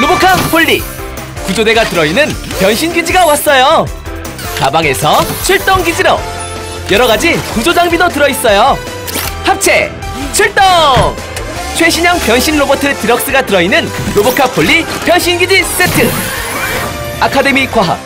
로보캅 폴리. 구조대가 들어있는 변신기지가 왔어요. 가방에서 출동기지로 여러가지 구조장비도 들어있어요. 합체 출동! 최신형 변신 로봇 드럭스가 들어있는 로보캅 폴리 변신기지 세트. 아카데미 과학